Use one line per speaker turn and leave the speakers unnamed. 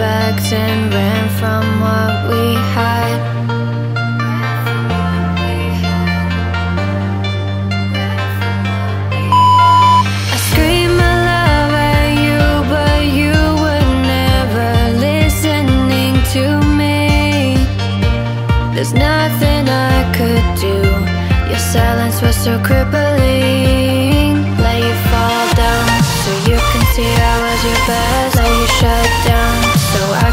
bags and ran from what we had. I scream my love at you But you were never listening to me. There's nothing I could do. Your silence was so crippling. Let you fall down So you can see I was your best. Let you shut down so I